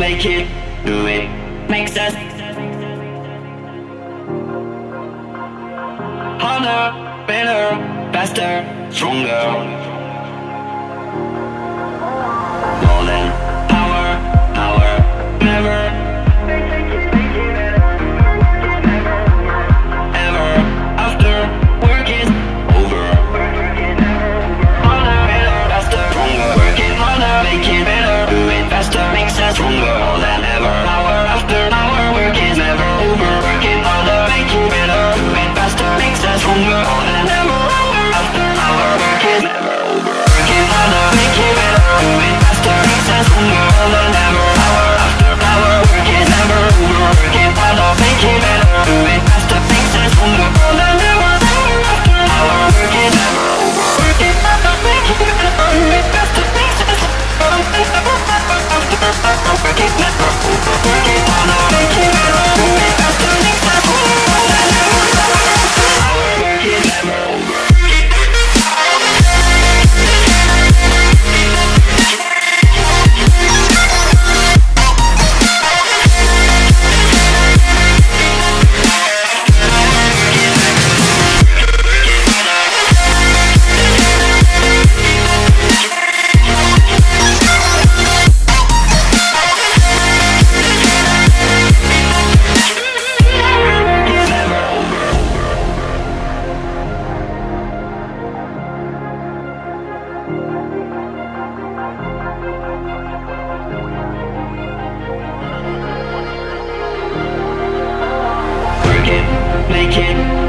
make it, do it, makes us harder, better, faster, stronger. Never over, never over again Never over again, never over. we keep it over make it